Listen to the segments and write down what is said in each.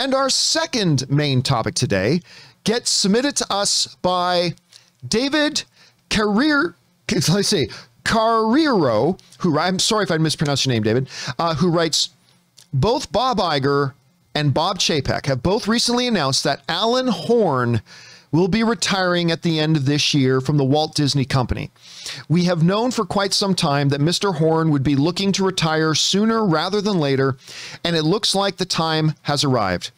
And our second main topic today gets submitted to us by David Career. Let's see, Carreiro, who I'm sorry if I mispronounced your name, David, uh, who writes, both Bob Iger and Bob Chapek have both recently announced that Alan Horn will be retiring at the end of this year from the Walt Disney Company. We have known for quite some time that Mr. Horn would be looking to retire sooner rather than later, and it looks like the time has arrived.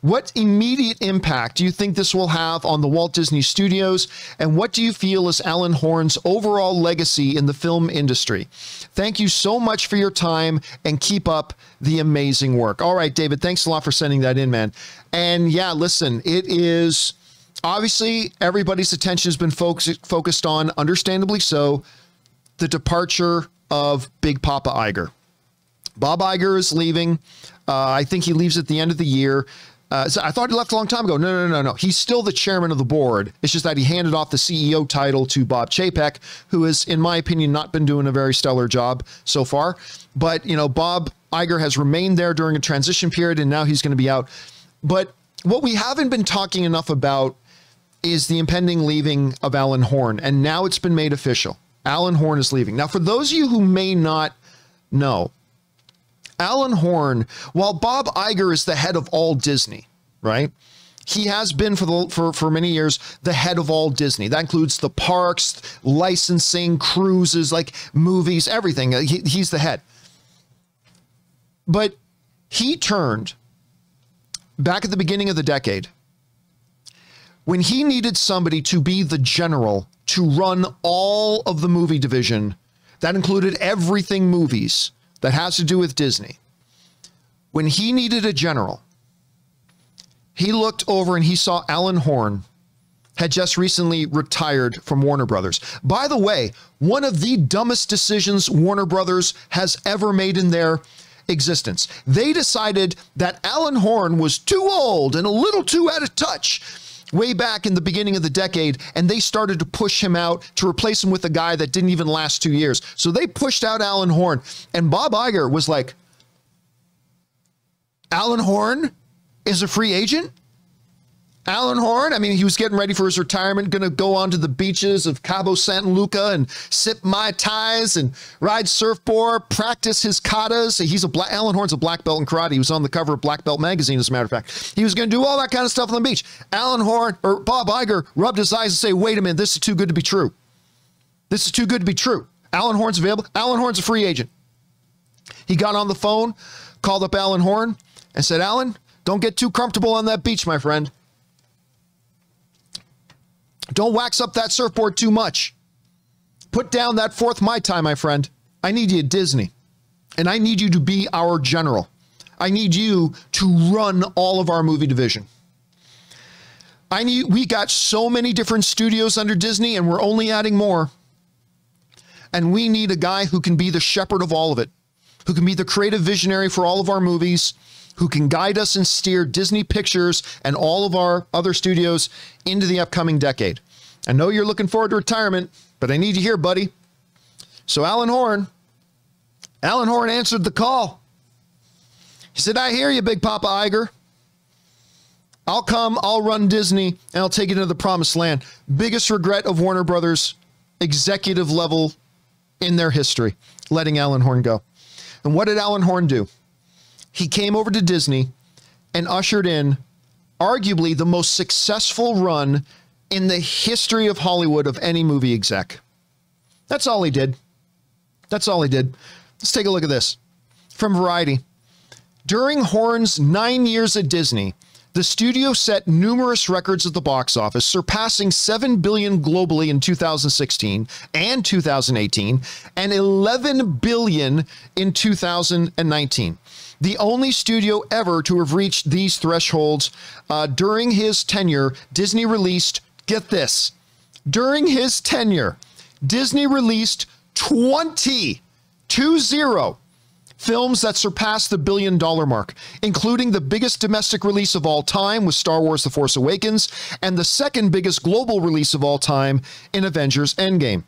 What immediate impact do you think this will have on the Walt Disney Studios? And what do you feel is Alan Horn's overall legacy in the film industry? Thank you so much for your time and keep up the amazing work. All right, David, thanks a lot for sending that in, man. And yeah, listen, it is obviously everybody's attention has been focused focused on, understandably so, the departure of Big Papa Iger. Bob Iger is leaving. Uh, I think he leaves at the end of the year. Uh, so I thought he left a long time ago. No, no, no, no. He's still the chairman of the board. It's just that he handed off the CEO title to Bob Chapek, who has, in my opinion, not been doing a very stellar job so far. But, you know, Bob Iger has remained there during a transition period, and now he's going to be out. But what we haven't been talking enough about is the impending leaving of Alan Horn. And now it's been made official. Alan Horn is leaving. Now, for those of you who may not know, Alan Horn, while Bob Iger is the head of all Disney, right? He has been for the for, for many years the head of all Disney. That includes the parks, licensing, cruises, like movies, everything. Uh, he, he's the head. But he turned back at the beginning of the decade when he needed somebody to be the general to run all of the movie division. That included everything movies that has to do with Disney. When he needed a general, he looked over and he saw Alan Horn had just recently retired from Warner Brothers. By the way, one of the dumbest decisions Warner Brothers has ever made in their existence. They decided that Alan Horn was too old and a little too out of touch way back in the beginning of the decade, and they started to push him out to replace him with a guy that didn't even last two years. So they pushed out Alan Horn, and Bob Iger was like, Alan Horn is a free agent? Alan Horn, I mean, he was getting ready for his retirement, going to go onto the beaches of Cabo San Luca and sip Mai Tais and ride surfboard, practice his katas. He's a black, Alan Horn's a black belt in karate. He was on the cover of Black Belt magazine, as a matter of fact. He was going to do all that kind of stuff on the beach. Alan Horn or Bob Iger rubbed his eyes and say, wait a minute, this is too good to be true. This is too good to be true. Alan Horn's available. Alan Horn's a free agent. He got on the phone, called up Alan Horn, and said, Alan, don't get too comfortable on that beach, my friend. Don't wax up that surfboard too much. Put down that fourth Mai Tai, my friend. I need you at Disney. And I need you to be our general. I need you to run all of our movie division. I need we got so many different studios under Disney and we're only adding more. And we need a guy who can be the shepherd of all of it, who can be the creative visionary for all of our movies, who can guide us and steer Disney Pictures and all of our other studios into the upcoming decade. I know you're looking forward to retirement, but I need you here, buddy. So Alan Horn, Alan Horn answered the call. He said, I hear you, Big Papa Iger. I'll come, I'll run Disney, and I'll take it into the promised land. Biggest regret of Warner Brothers executive level in their history, letting Alan Horn go. And what did Alan Horn do? He came over to Disney and ushered in arguably the most successful run in the history of Hollywood of any movie exec. That's all he did. That's all he did. Let's take a look at this from Variety. During Horn's nine years at Disney, the studio set numerous records at the box office, surpassing 7 billion globally in 2016 and 2018 and 11 billion in 2019 the only studio ever to have reached these thresholds. Uh, during his tenure, Disney released, get this, during his tenure, Disney released 20, two zero, films that surpassed the billion dollar mark, including the biggest domestic release of all time with Star Wars The Force Awakens and the second biggest global release of all time in Avengers Endgame.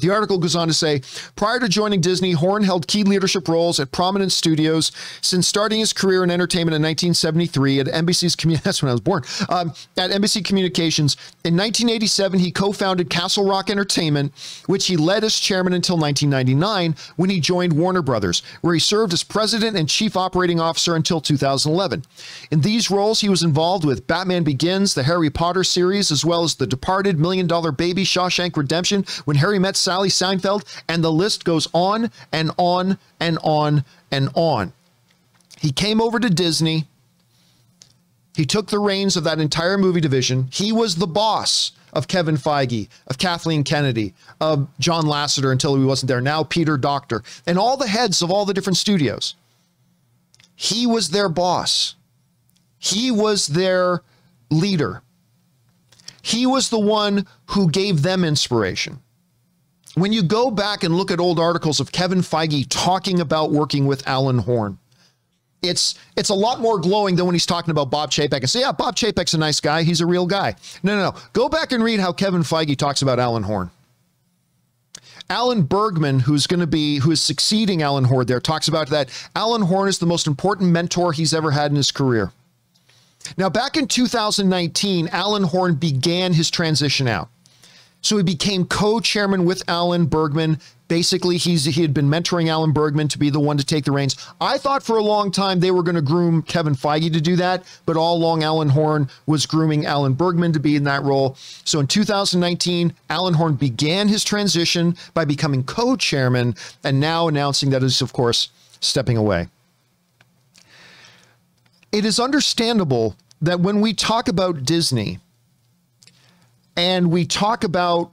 The article goes on to say prior to joining Disney, Horn held key leadership roles at prominent studios since starting his career in entertainment in 1973 at NBC's That's when I was born. Um, at Embassy Communications. In 1987, he co founded Castle Rock Entertainment, which he led as chairman until 1999 when he joined Warner Brothers, where he served as president and chief operating officer until 2011. In these roles, he was involved with Batman Begins, the Harry Potter series, as well as The Departed, Million Dollar Baby, Shawshank Redemption, When Harry Met Sally Seinfeld, and the list goes on and on and on and on. He came over to Disney. He took the reins of that entire movie division. He was the boss of Kevin Feige, of Kathleen Kennedy, of John Lasseter until he wasn't there. Now Peter Docter, and all the heads of all the different studios. He was their boss. He was their leader. He was the one who gave them inspiration when you go back and look at old articles of Kevin Feige talking about working with Alan Horn, it's it's a lot more glowing than when he's talking about Bob Chapek and say, yeah, Bob Chapek's a nice guy. He's a real guy. No, no, no. Go back and read how Kevin Feige talks about Alan Horn. Alan Bergman, who's going to be, who is succeeding Alan Horn there, talks about that. Alan Horn is the most important mentor he's ever had in his career. Now, back in 2019, Alan Horn began his transition out. So he became co-chairman with Alan Bergman. Basically, he's he had been mentoring Alan Bergman to be the one to take the reins. I thought for a long time they were going to groom Kevin Feige to do that, but all along Alan Horn was grooming Alan Bergman to be in that role. So in 2019, Alan Horn began his transition by becoming co-chairman and now announcing that is of course stepping away. It is understandable that when we talk about Disney, and we talk about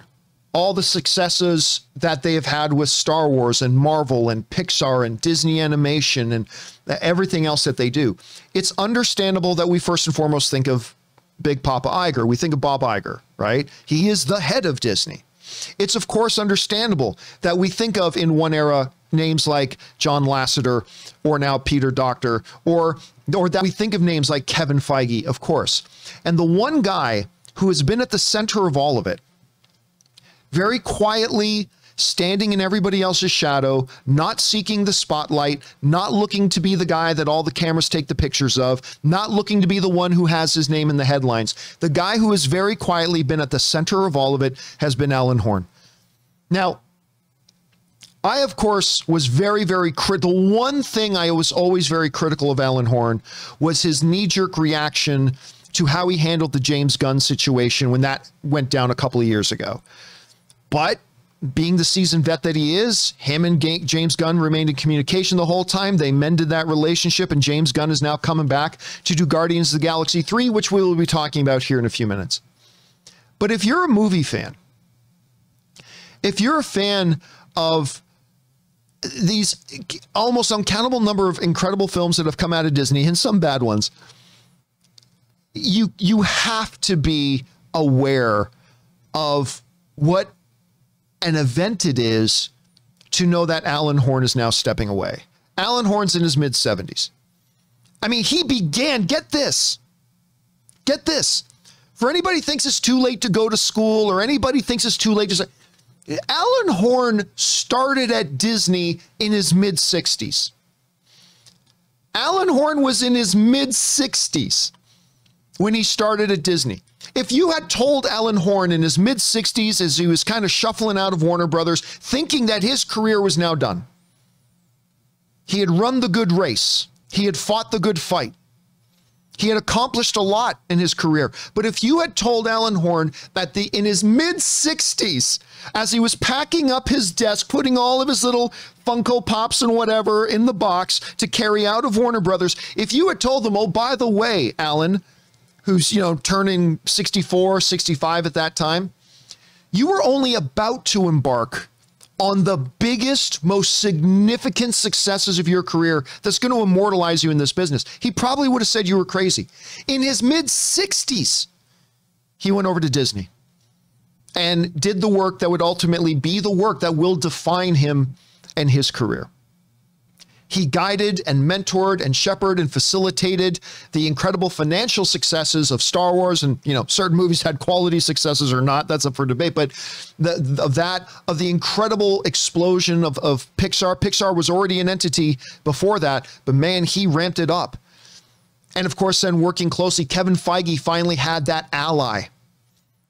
all the successes that they have had with Star Wars and Marvel and Pixar and Disney Animation and everything else that they do. It's understandable that we first and foremost think of Big Papa Iger. We think of Bob Iger, right? He is the head of Disney. It's, of course, understandable that we think of in one era names like John Lasseter or now Peter Docter or or that we think of names like Kevin Feige, of course. And the one guy who has been at the center of all of it, very quietly standing in everybody else's shadow, not seeking the spotlight, not looking to be the guy that all the cameras take the pictures of, not looking to be the one who has his name in the headlines. The guy who has very quietly been at the center of all of it has been Alan Horn. Now, I, of course, was very, very critical. The one thing I was always very critical of Alan Horn was his knee jerk reaction to how he handled the James Gunn situation when that went down a couple of years ago. But being the seasoned vet that he is, him and James Gunn remained in communication the whole time. They mended that relationship, and James Gunn is now coming back to do Guardians of the Galaxy 3, which we will be talking about here in a few minutes. But if you're a movie fan, if you're a fan of these almost uncountable number of incredible films that have come out of Disney and some bad ones, you you have to be aware of what an event it is to know that Alan Horn is now stepping away. Alan Horn's in his mid 70s. I mean, he began, get this. Get this. For anybody thinks it's too late to go to school or anybody thinks it's too late to say Alan Horn started at Disney in his mid 60s. Alan Horn was in his mid 60s when he started at Disney. If you had told Alan Horn in his mid 60s as he was kind of shuffling out of Warner Brothers, thinking that his career was now done, he had run the good race, he had fought the good fight. He had accomplished a lot in his career. But if you had told Alan Horn that the in his mid 60s, as he was packing up his desk, putting all of his little Funko Pops and whatever in the box to carry out of Warner Brothers, if you had told them, oh, by the way, Alan, who's, you know, turning 64, 65 at that time, you were only about to embark on the biggest, most significant successes of your career that's going to immortalize you in this business. He probably would have said you were crazy. In his mid 60s, he went over to Disney and did the work that would ultimately be the work that will define him and his career. He guided and mentored and shepherded and facilitated the incredible financial successes of Star Wars. And, you know, certain movies had quality successes or not. That's up for debate. But the, of that, of the incredible explosion of, of Pixar, Pixar was already an entity before that. But man, he ramped it up. And of course, then working closely, Kevin Feige finally had that ally.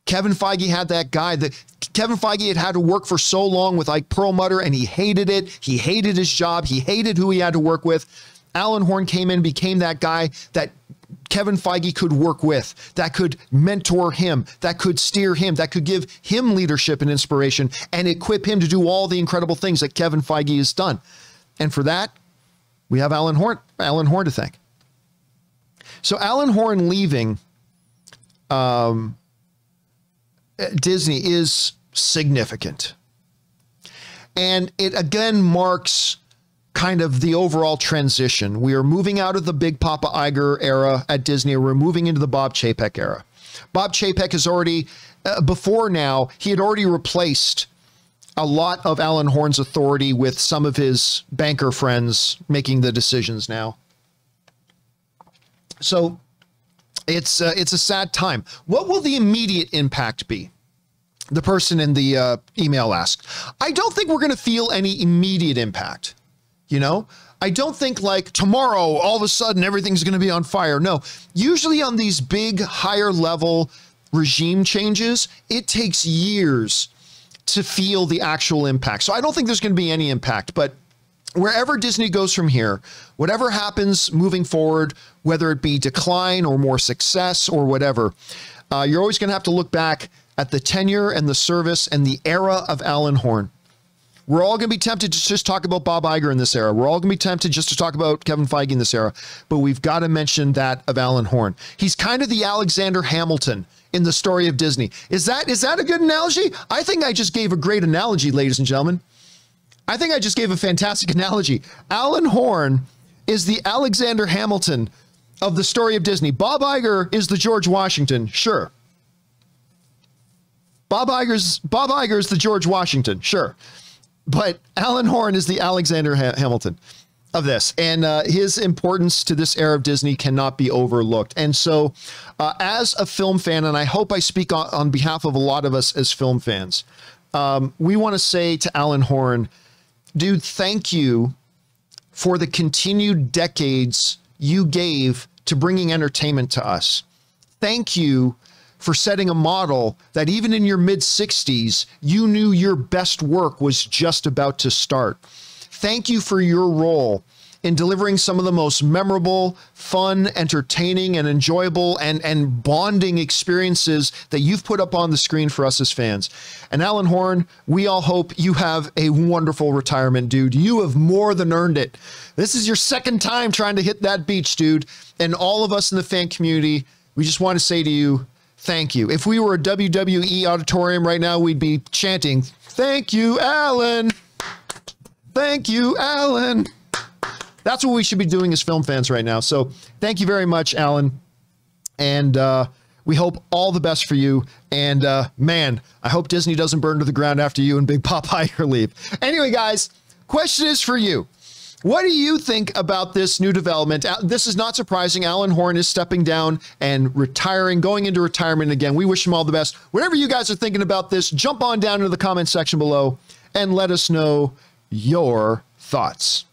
Kevin Feige had that guy that Kevin Feige had had to work for so long with like Perlmutter and he hated it. He hated his job. He hated who he had to work with. Alan Horn came in, became that guy that Kevin Feige could work with, that could mentor him, that could steer him, that could give him leadership and inspiration and equip him to do all the incredible things that Kevin Feige has done. And for that, we have Alan Horn, Alan Horn to thank. So Alan Horn leaving um, Disney is significant. And it again marks kind of the overall transition. We are moving out of the big Papa Iger era at Disney. We're moving into the Bob Chapek era. Bob Chapek has already, uh, before now, he had already replaced a lot of Alan Horn's authority with some of his banker friends making the decisions now. So it's uh, it's a sad time. What will the immediate impact be? The person in the uh, email asked. I don't think we're going to feel any immediate impact. You know, I don't think like tomorrow all of a sudden everything's going to be on fire. No, usually on these big higher level regime changes, it takes years to feel the actual impact. So I don't think there's going to be any impact, but wherever Disney goes from here, whatever happens moving forward, whether it be decline or more success or whatever, uh, you're always going to have to look back at the tenure and the service and the era of Alan Horn. We're all going to be tempted to just talk about Bob Iger in this era. We're all going to be tempted just to talk about Kevin Feige in this era, but we've got to mention that of Alan Horn. He's kind of the Alexander Hamilton in the story of Disney. Is that is that a good analogy? I think I just gave a great analogy, ladies and gentlemen. I think I just gave a fantastic analogy. Alan Horn is the Alexander Hamilton of the story of Disney. Bob Iger is the George Washington, sure. Bob Iger's Bob Iger's the George Washington, sure. But Alan Horn is the Alexander ha Hamilton of this, and uh, his importance to this era of Disney cannot be overlooked. And so, uh, as a film fan, and I hope I speak on, on behalf of a lot of us as film fans, um, we want to say to Alan Horn, dude, thank you for the continued decades you gave to bringing entertainment to us. Thank you for setting a model that even in your mid 60s, you knew your best work was just about to start. Thank you for your role in delivering some of the most memorable, fun, entertaining, and enjoyable and, and bonding experiences that you've put up on the screen for us as fans. And Alan Horn, we all hope you have a wonderful retirement, dude. You have more than earned it. This is your second time trying to hit that beach, dude. And all of us in the fan community, we just want to say to you, thank you. If we were a WWE auditorium right now, we'd be chanting, thank you, Alan. Thank you, Alan. That's what we should be doing as film fans right now. So thank you very much, Alan. And uh, we hope all the best for you. And uh, man, I hope Disney doesn't burn to the ground after you and Big Pop Iger leave. Anyway, guys, question is for you. What do you think about this new development? This is not surprising. Alan Horn is stepping down and retiring, going into retirement again. We wish him all the best. Whatever you guys are thinking about this, jump on down into the comment section below and let us know your thoughts.